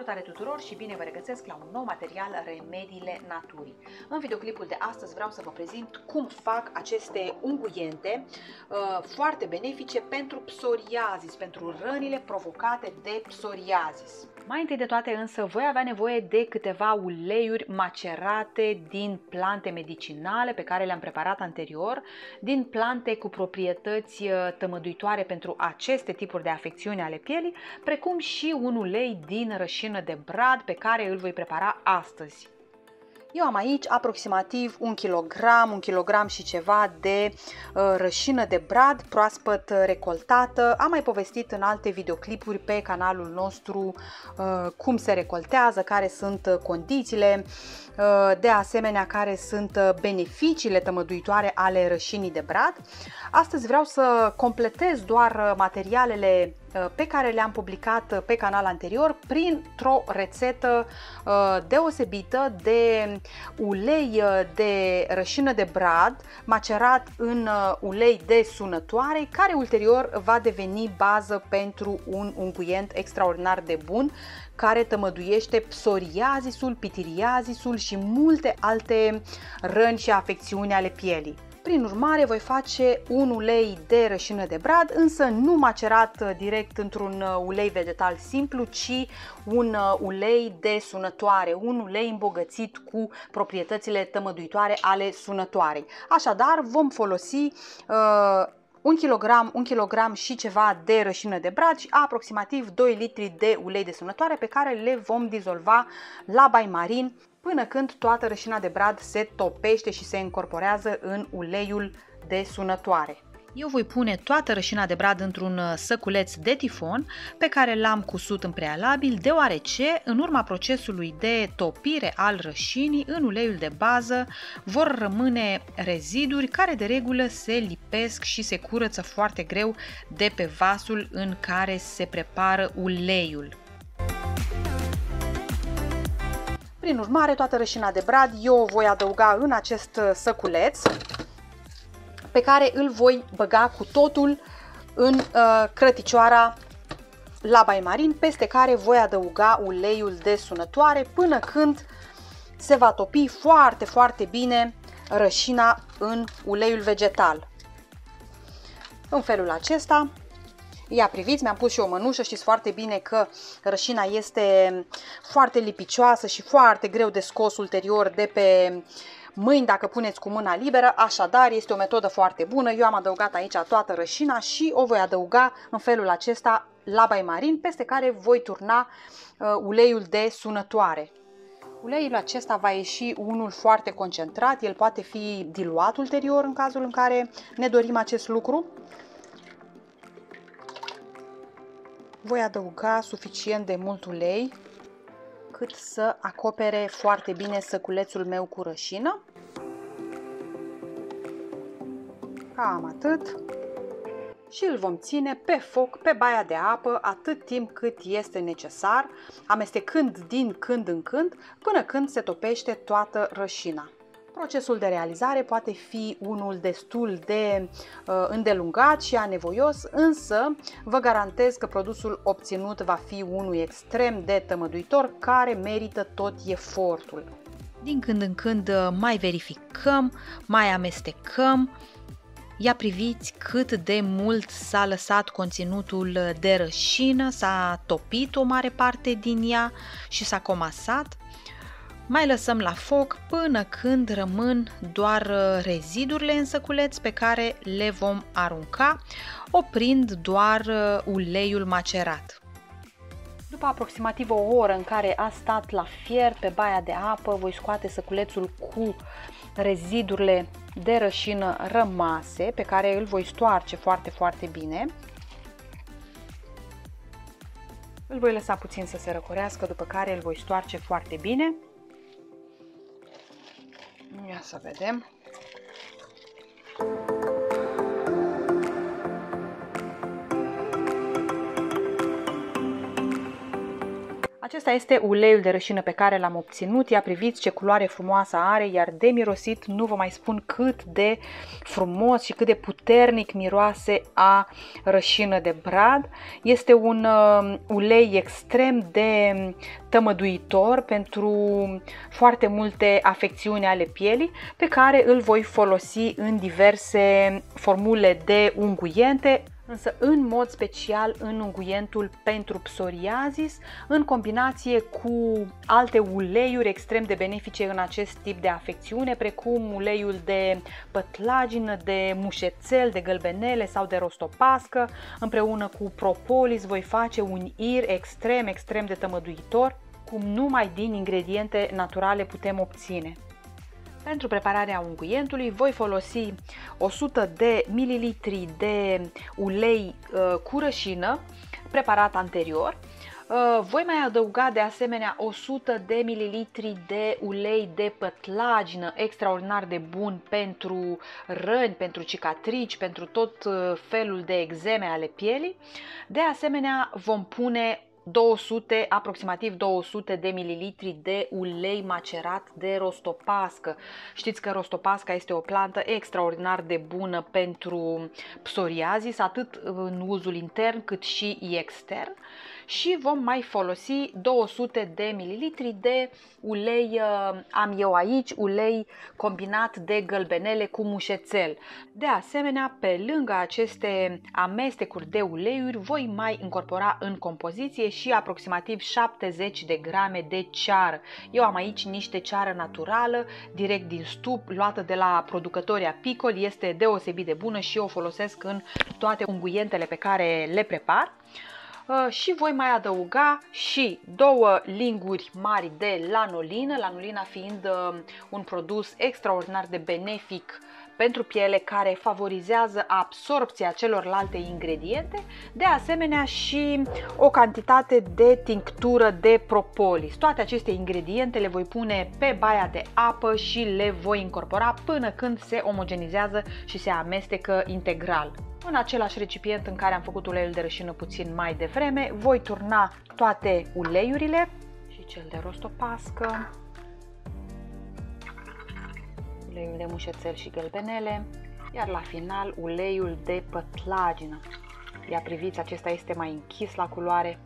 Salutare tuturor și bine vă regăsesc la un nou material Remediile Naturii. În videoclipul de astăzi vreau să vă prezint cum fac aceste unguiente uh, foarte benefice pentru psoriazis, pentru rănile provocate de psoriazis. Mai întâi de toate însă voi avea nevoie de câteva uleiuri macerate din plante medicinale pe care le-am preparat anterior, din plante cu proprietăți uh, tămăduitoare pentru aceste tipuri de afecțiuni ale pielii, precum și un ulei din rășină de brad pe care îl voi prepara astăzi. Eu am aici aproximativ un kilogram, un kilogram și ceva de uh, rășină de brad proaspăt recoltată. Am mai povestit în alte videoclipuri pe canalul nostru uh, cum se recoltează, care sunt condițiile, uh, de asemenea care sunt beneficiile tămăduitoare ale rășinii de brad. Astăzi vreau să completez doar materialele Uh, pe care le-am publicat uh, pe canal anterior printr-o rețetă uh, deosebită de ulei de rășină de brad macerat în ulei de sunătoare care ulterior va deveni bază pentru un unguient extraordinar de bun care tămăduiește psoriazisul, pitiriazisul și multe alte răni și afecțiuni ale pielii. Prin urmare, voi face un ulei de rășină de brad, însă nu macerat uh, direct într-un uh, ulei vegetal simplu, ci un uh, ulei de sunătoare, un ulei îmbogățit cu proprietățile tămăduitoare ale sunătoarei. Așadar, vom folosi uh, un kilogram, un kilogram și ceva de rășină de brad și aproximativ 2 litri de ulei de sunătoare pe care le vom dizolva la baimarin până când toată rășina de brad se topește și se încorporează în uleiul de sunătoare. Eu voi pune toată rășina de brad într-un uh, săculeț de tifon pe care l-am cusut în prealabil, deoarece în urma procesului de topire al rășinii în uleiul de bază vor rămâne reziduri care de regulă se lipesc și se curăță foarte greu de pe vasul în care se prepară uleiul. Prin urmare, toată rășina de brad eu o voi adăuga în acest uh, săculeț pe care îl voi băga cu totul în uh, crăticioara la baimarin, peste care voi adăuga uleiul de sunătoare până când se va topi foarte, foarte bine rășina în uleiul vegetal. În felul acesta Ia priviți, mi-am pus și o mănușă, știți foarte bine că rășina este foarte lipicioasă și foarte greu de scos ulterior de pe mâini dacă puneți cu mâna liberă, așadar este o metodă foarte bună. Eu am adăugat aici toată rășina și o voi adăuga în felul acesta la baimarin, peste care voi turna uh, uleiul de sunătoare. Uleiul acesta va ieși unul foarte concentrat, el poate fi diluat ulterior în cazul în care ne dorim acest lucru. Voi adăuga suficient de mult ulei cât să acopere foarte bine săculețul meu cu rășină. Cam atât. Și îl vom ține pe foc, pe baia de apă, atât timp cât este necesar, amestecând din când în când, până când se topește toată rășina. Procesul de realizare poate fi unul destul de uh, îndelungat și anevoios, însă vă garantez că produsul obținut va fi unul extrem de tămăduitor care merită tot efortul. Din când în când uh, mai verificăm, mai amestecăm, Ia priviți cât de mult s-a lăsat conținutul de rășină, s-a topit o mare parte din ea și s-a comasat. Mai lăsăm la foc până când rămân doar uh, rezidurile în săculeț pe care le vom arunca, oprind doar uh, uleiul macerat. După aproximativ o oră în care a stat la fier pe baia de apă, voi scoate săculețul cu rezidurile de rășină rămase, pe care îl voi stoarce foarte, foarte bine. Îl voi lăsa puțin să se răcorească, după care îl voi stoarce foarte bine. Ia să vedem. Acesta este uleiul de rășină pe care l-am obținut. Ia priviți ce culoare frumoasă are, iar de mirosit nu vă mai spun cât de frumos și cât de puternic miroase a rășină de brad. Este un uh, ulei extrem de tămăduitor pentru foarte multe afecțiuni ale pielii pe care îl voi folosi în diverse formule de unguiente însă în mod special în unguientul pentru psoriazis, în combinație cu alte uleiuri extrem de benefice în acest tip de afecțiune, precum uleiul de pătlagină, de mușețel, de gălbenele sau de rostopască. Împreună cu propolis voi face un ir extrem, extrem de tămăduitor, cum numai din ingrediente naturale putem obține. Pentru prepararea unguientului voi folosi 100 de mililitri de ulei uh, cu rășină preparat anterior. Uh, voi mai adăuga de asemenea 100 de mililitri de ulei de pătlagină extraordinar de bun pentru răni, pentru cicatrici, pentru tot uh, felul de exeme ale pielii. De asemenea vom pune 200, aproximativ 200 de mililitri de ulei macerat de rostopască. Știți că rostopasca este o plantă extraordinar de bună pentru psoriazis, atât în uzul intern cât și extern și vom mai folosi 200 de mililitri de ulei, uh, am eu aici, ulei combinat de gălbenele cu mușețel. De asemenea, pe lângă aceste amestecuri de uleiuri, voi mai incorpora în compoziție și aproximativ 70 de grame de ceară. Eu am aici niște ceară naturală, direct din stup, luată de la producătorii apicoli, este deosebit de bună și o folosesc în toate unguientele pe care le prepar. Uh, și voi mai adăuga și două linguri mari de lanolină, lanolina fiind uh, un produs extraordinar de benefic pentru piele care favorizează absorpția celorlalte ingrediente, de asemenea și o cantitate de tinctură de propolis. Toate aceste ingrediente le voi pune pe baia de apă și le voi incorpora până când se omogenizează și se amestecă integral. În același recipient în care am făcut uleiul de rășină puțin mai devreme, voi turna toate uleiurile și cel de rostopască, uleiul de mușețel și gălbenele, iar la final uleiul de pătlagină. Ia priviți, acesta este mai închis la culoare,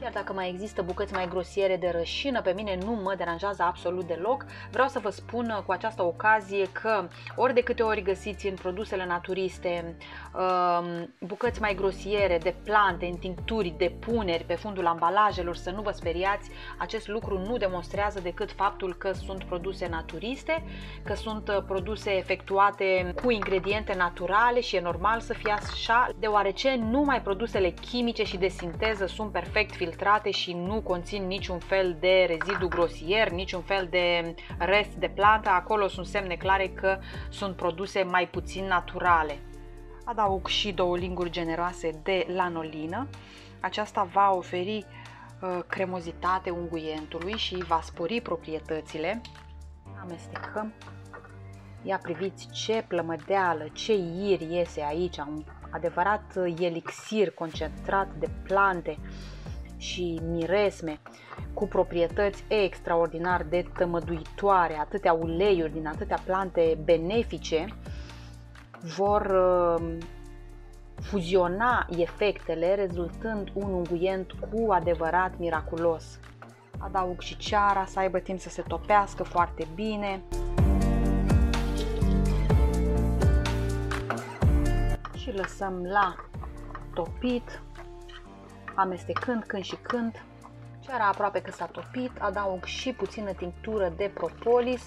Chiar dacă mai există bucăți mai grosiere de rășină, pe mine nu mă deranjează absolut deloc. Vreau să vă spun cu această ocazie că ori de câte ori găsiți în produsele naturiste um, bucăți mai grosiere de plante, în tincturi, de puneri pe fundul ambalajelor, să nu vă speriați, acest lucru nu demonstrează decât faptul că sunt produse naturiste, că sunt uh, produse efectuate cu ingrediente naturale și e normal să fie așa, deoarece numai produsele chimice și de sinteză sunt perfect filtrate și nu conțin niciun fel de rezidu grosier, niciun fel de rest de plantă, acolo sunt semne clare că sunt produse mai puțin naturale. Adaug și două linguri generoase de lanolină. Aceasta va oferi uh, cremozitate unguientului și va spori proprietățile. Amestecăm. Ia priviți ce plămădeală, ce ir iese aici, un adevărat elixir concentrat de plante și miresme cu proprietăți extraordinar de tămăduitoare, atâtea uleiuri din atâtea plante benefice, vor uh, fuziona efectele, rezultând un unghuient cu adevărat miraculos. Adaug și ceara să aibă timp să se topească foarte bine. Și lăsăm la topit amestecând când și când. Ceara aproape că s-a topit, adaug și puțină tinctură de propolis.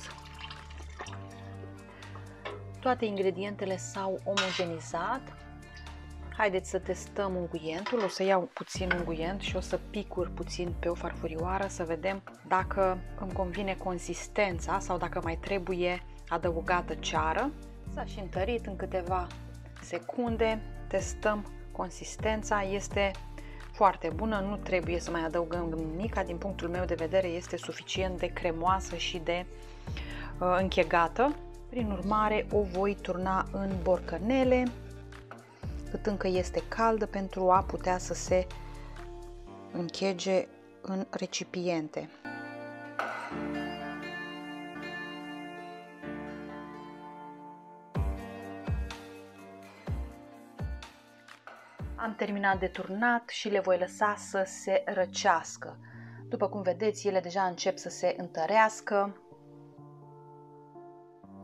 Toate ingredientele s-au omogenizat. Haideți să testăm unguientul. O să iau puțin unguient și o să picur puțin pe o farfurioară să vedem dacă îmi convine consistența sau dacă mai trebuie adăugată ceară. S-a și întărit în câteva secunde. Testăm consistența. Este foarte bună, nu trebuie să mai adăugăm nimic, din punctul meu de vedere este suficient de cremoasă și de uh, închegată. Prin urmare o voi turna în borcănele cât încă este caldă pentru a putea să se închege în recipiente. Am terminat de turnat și le voi lăsa să se răcească. După cum vedeți, ele deja încep să se întărească.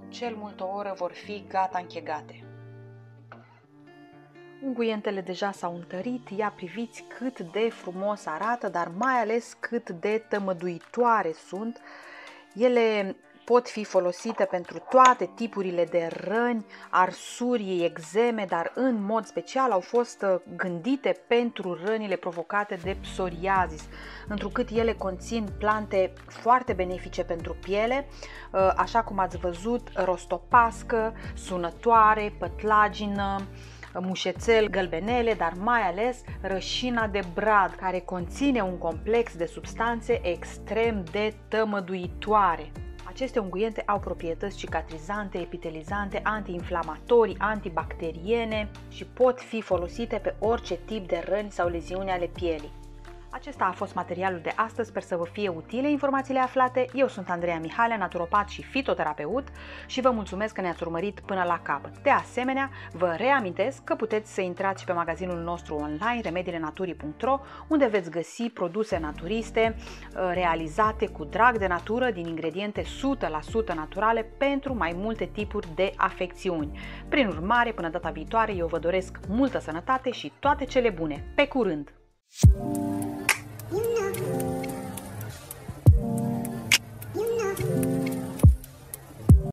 Cel mult o oră vor fi gata închegate. Unguientele deja s-au întărit, ia priviți cât de frumos arată, dar mai ales cât de tămăduitoare sunt. Ele pot fi folosite pentru toate tipurile de răni, arsuri, exeme, dar în mod special au fost uh, gândite pentru rănile provocate de psoriazis, întrucât ele conțin plante foarte benefice pentru piele, uh, așa cum ați văzut, rostopască, sunătoare, pătlagină, mușețel, gălbenele, dar mai ales rășina de brad, care conține un complex de substanțe extrem de tămăduitoare. Aceste unguiente au proprietăți cicatrizante, epitelizante, antiinflamatorii, antibacteriene și pot fi folosite pe orice tip de răni sau leziuni ale pielii. Acesta a fost materialul de astăzi, sper să vă fie utile informațiile aflate. Eu sunt Andreea Mihalea, naturopat și fitoterapeut și vă mulțumesc că ne-ați urmărit până la capăt. De asemenea, vă reamintesc că puteți să intrați și pe magazinul nostru online remedielenaturii.ro unde veți găsi produse naturiste uh, realizate cu drag de natură din ingrediente 100% naturale pentru mai multe tipuri de afecțiuni. Prin urmare, până data viitoare, eu vă doresc multă sănătate și toate cele bune. Pe curând! thank you